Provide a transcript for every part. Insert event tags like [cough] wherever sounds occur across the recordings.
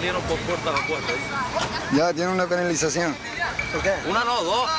salieron por puerta a puerta. Ya tiene una penalización. ¿Por qué? Una no, dos.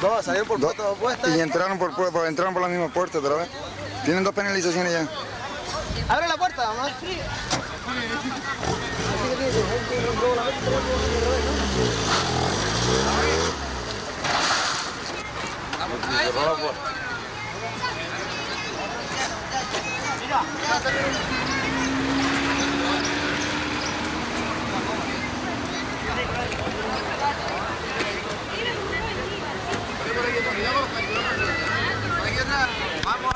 Dos, salieron por puerta opuesta. Y entraron por, por, entraron por la misma puerta otra vez. Tienen dos penalizaciones ya. Abre la puerta, vamos. Cerró la puerta. Vamos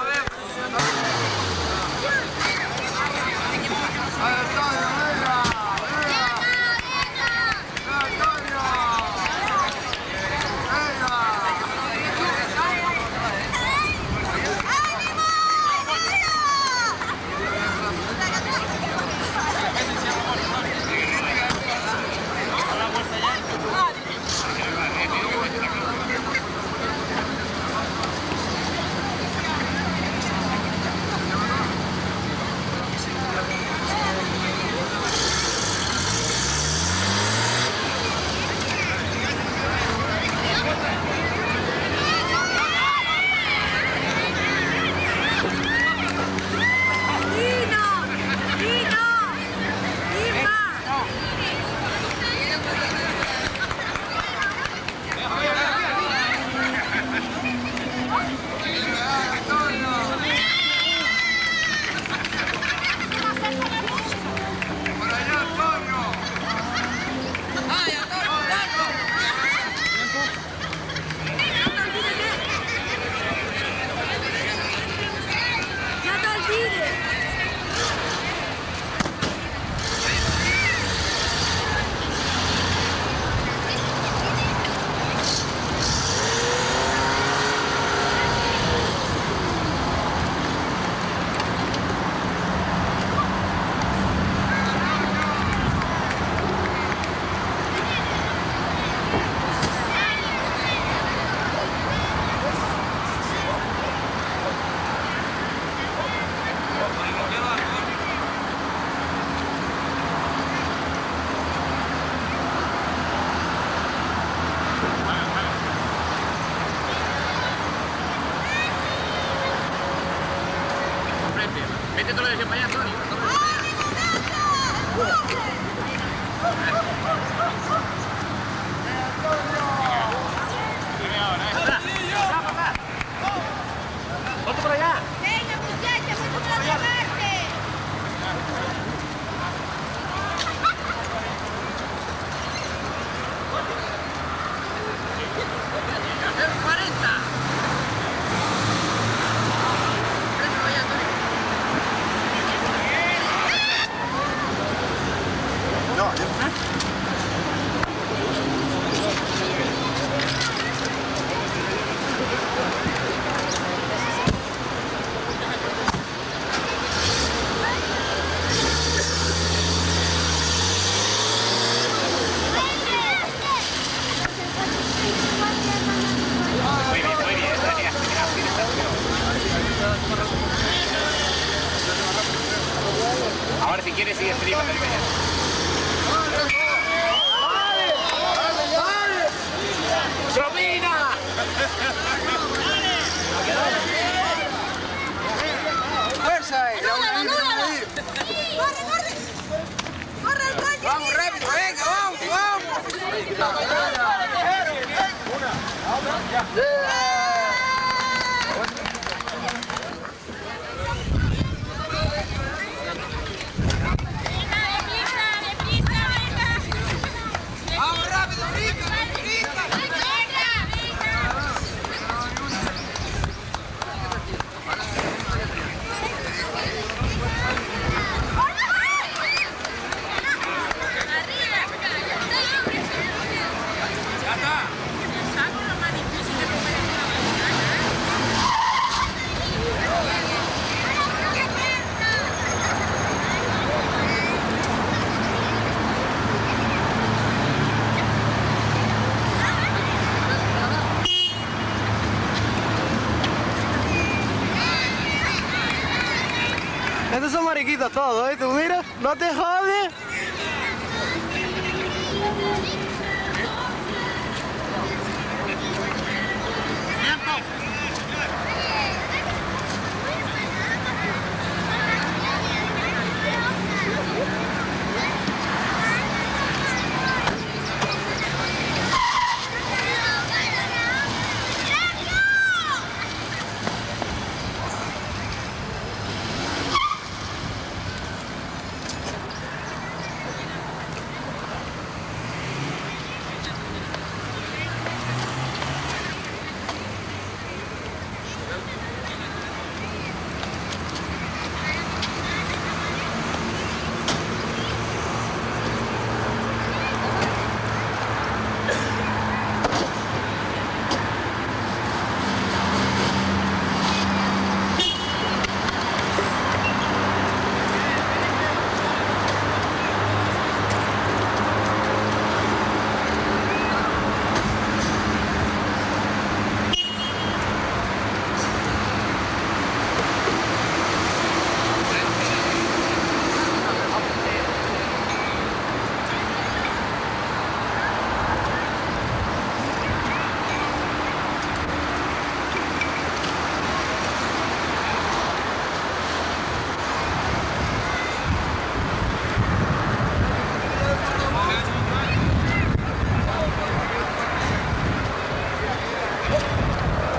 Vete tú lo de para allá, mira, no te jodes.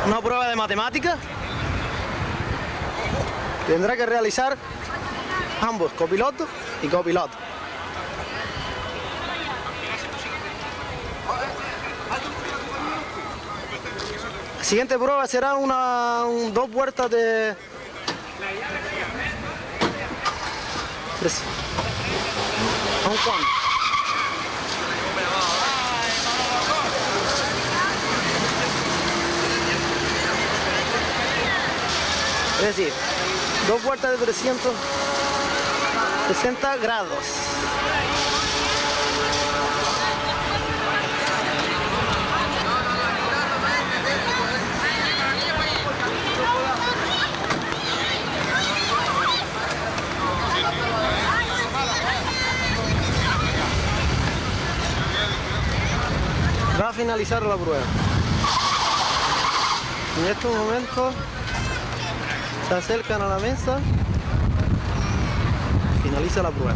Una prueba de matemática. Tendrá que realizar ambos, copiloto y copiloto. La siguiente prueba será una, un- dos vueltas de... Es decir, dos vueltas de 360 grados. Va a finalizar la prueba. En estos momentos se acercan a la mesa, finaliza la prueba.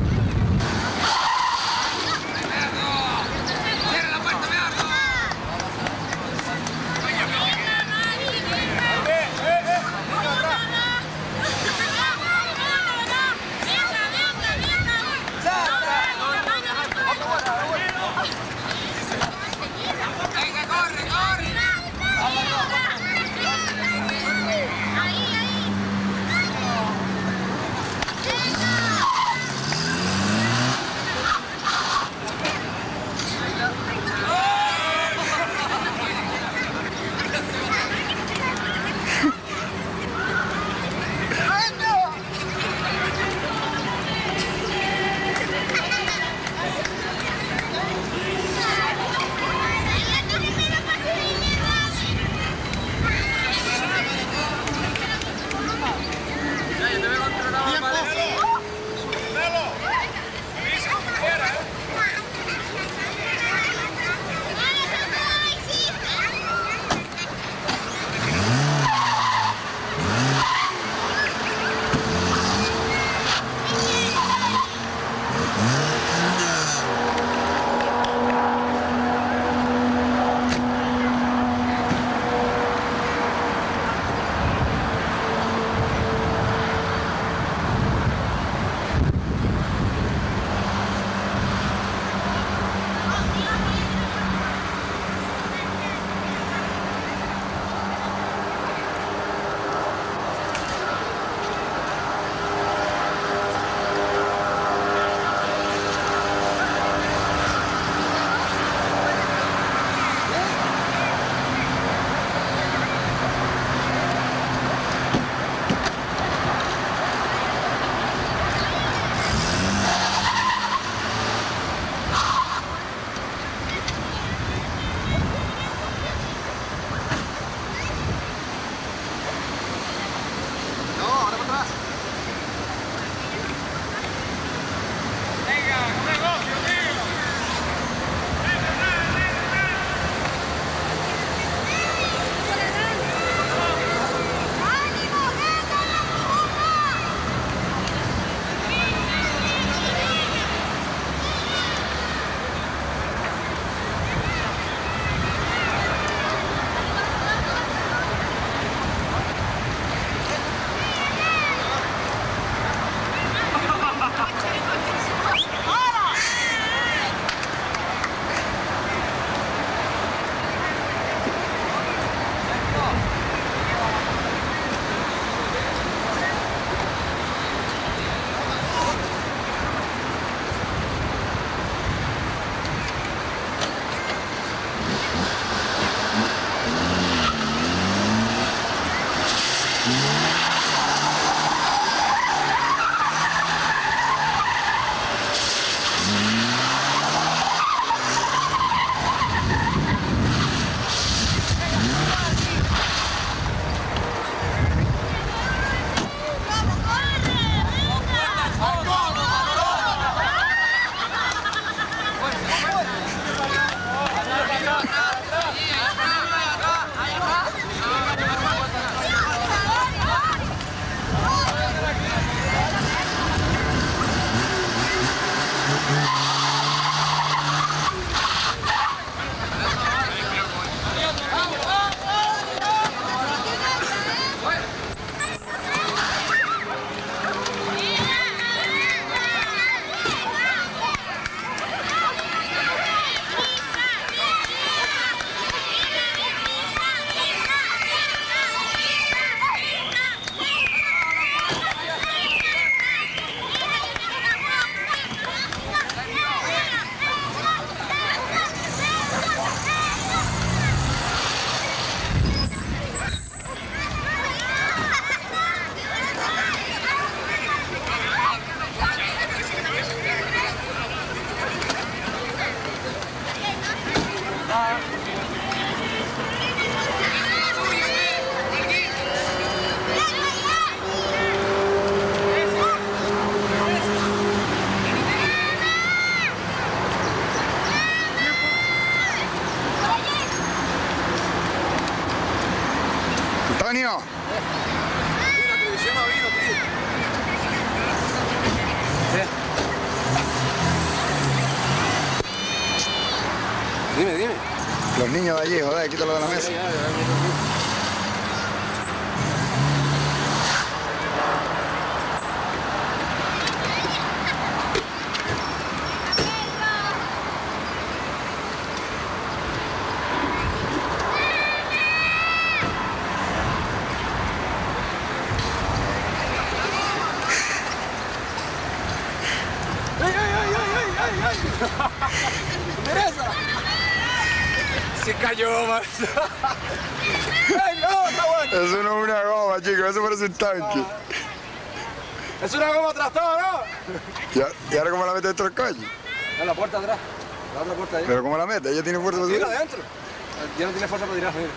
Tío. Dime, dime. los niños de allí, joder, quítalo de la mesa. Eso [laughs] no es una goma, chicos, eso parece un tanque. Es una goma trastada, ¿no? ¿Y, ahora cómo la mete dentro del coche? En la puerta atrás. La otra puerta ahí. ¿Pero cómo la mete? ¿Ella tiene fuerza para Tira subir? adentro. Ya no tiene fuerza para tirar, mira.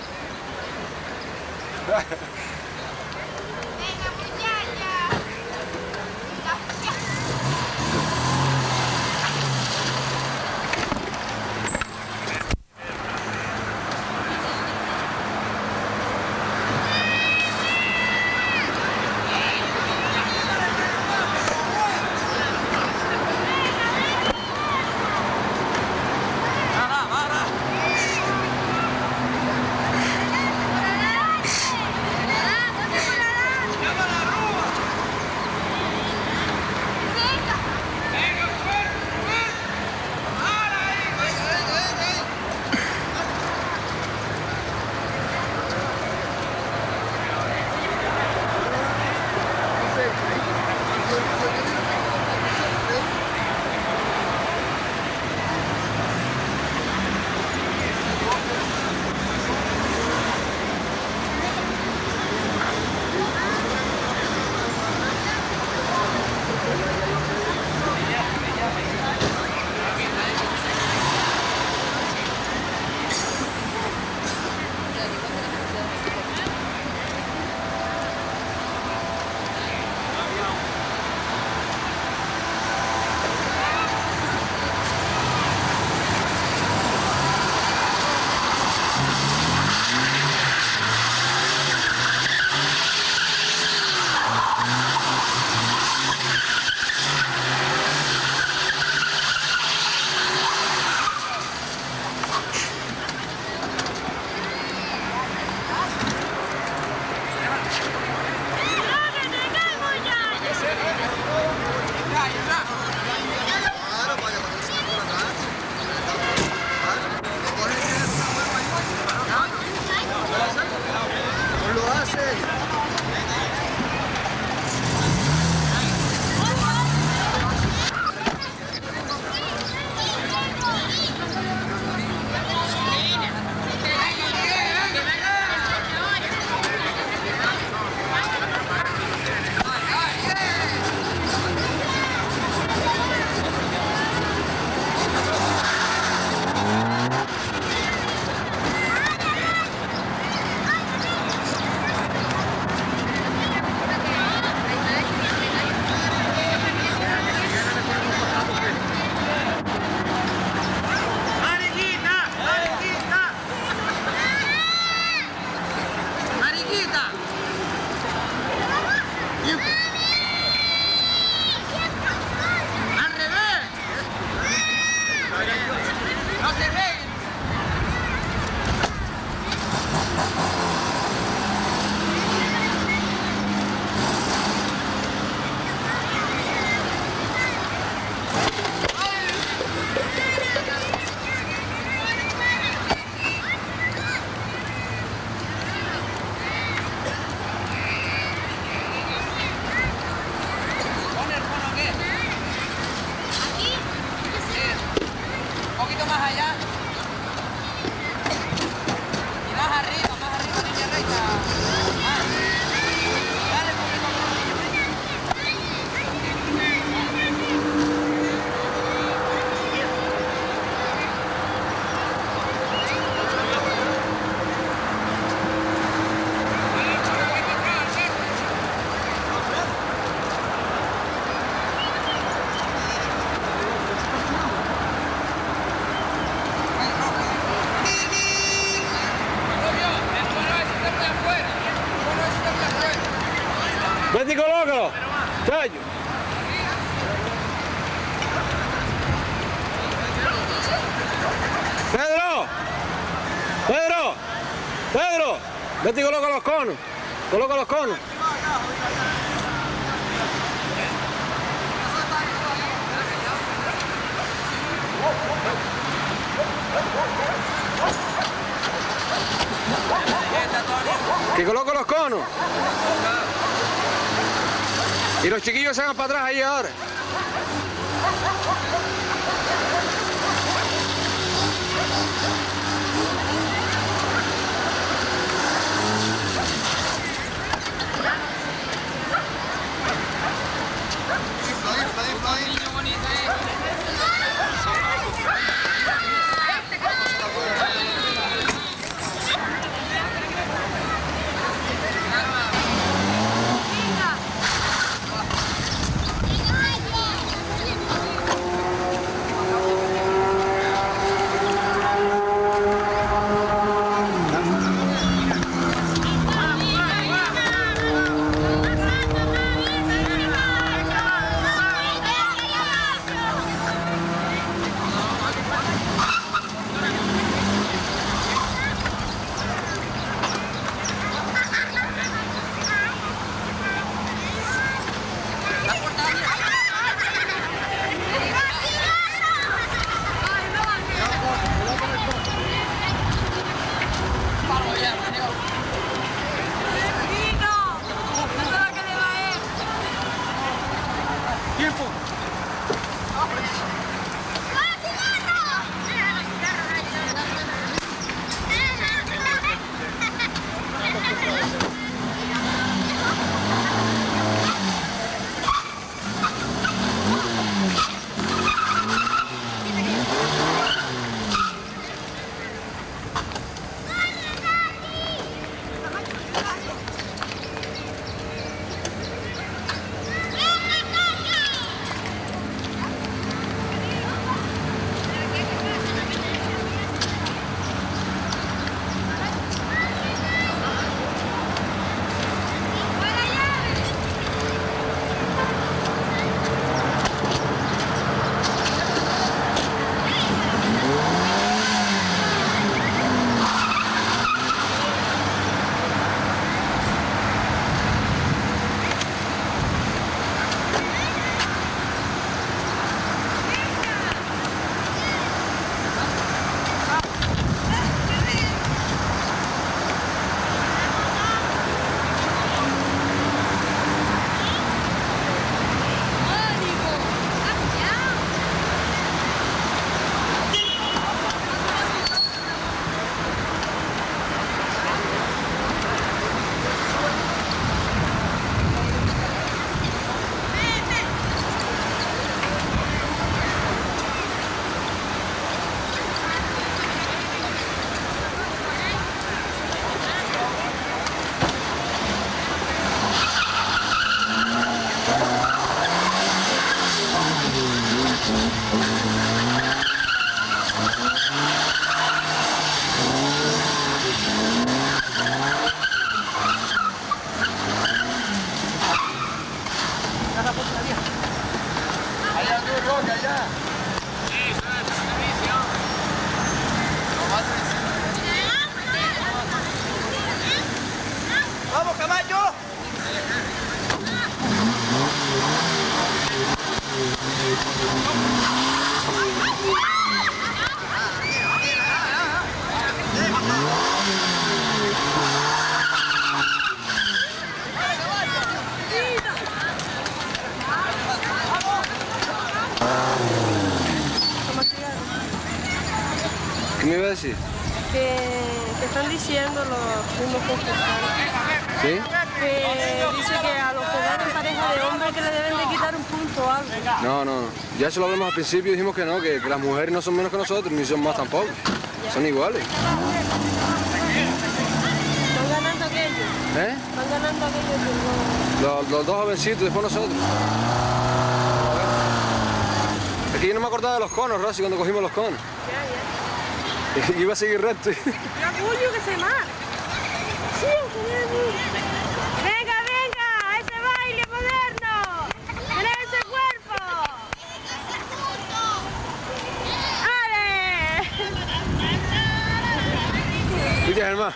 Que coloco los conos. Y los chiquillos se hagan para atrás ahí ahora. Los ¿Sí? que dice que a los van en pareja de hombre que le deben de quitar un punto o algo. No, no, no. Ya eso lo hablamos al principio y dijimos que no, que, que las mujeres no son menos que nosotros, ni son más tampoco. Son iguales. Están ganando aquellos. ¿Eh? Están ganando aquellos. Los, los dos jovencitos, después nosotros. Es que yo no me acordaba de los conos, Rosy, cuando cogimos los conos. Ya, ya. [laughs] Iba a seguir recto. Mira, Julio, que se mata. Venga, venga, ese baile moderno. Tenés ese cuerpo. ¡Ale! Mira, hermano.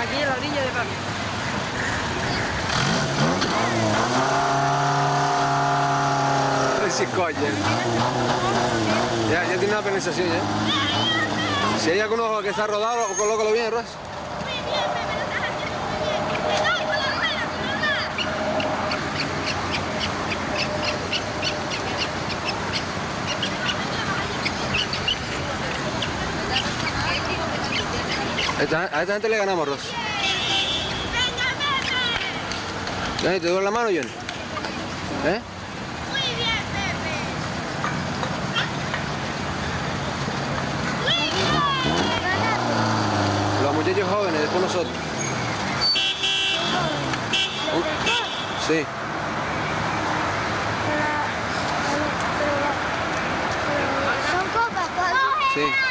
Aquí en la orilla de papi. si. Ya, ya tiene una penalización ya. Si hay alguno que está rodado, colócalo bien, Ras. Muy bien, Pepe, lo estás haciendo muy bien. ¡Le doy con la rueda, normal! A esta, gente le ganamos, Ros. ¿te duele la mano, Johnny? ¿Eh? Muy bien, Pepe. Los muchachos jóvenes, después nosotros. Sí. Son copas, todavía. Sí.